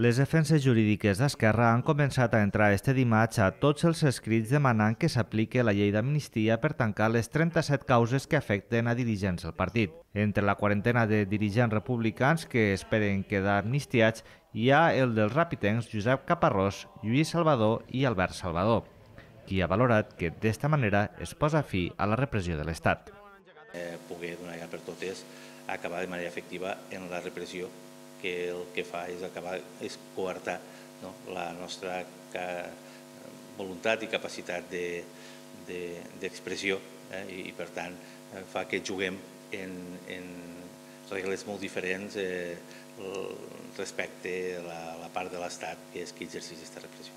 Les defenses jurídiques d'Esquerra han començat a entrar este dimarts a tots els escrits demanant que s'apliqui la llei d'amnistia per tancar les 37 causes que afecten a dirigents del partit. Entre la quarantena de dirigents republicans que esperen quedar amnistiats hi ha el dels rapitencs Josep Caparrós, Lluís Salvador i Albert Salvador, qui ha valorat que d'esta manera es posa fi a la repressió de l'Estat. Eh, poder d'una vegada per totes acabar de manera efectiva en la repressió que el que fa és acabar és coartar no? la nostra voluntat i capacitat d'expressió de, de, eh? I, per tant eh, fa que juguem en, en regles molt diferents eh, respecte a la, la part de l'Estat que és qui exerceix aquesta repressió.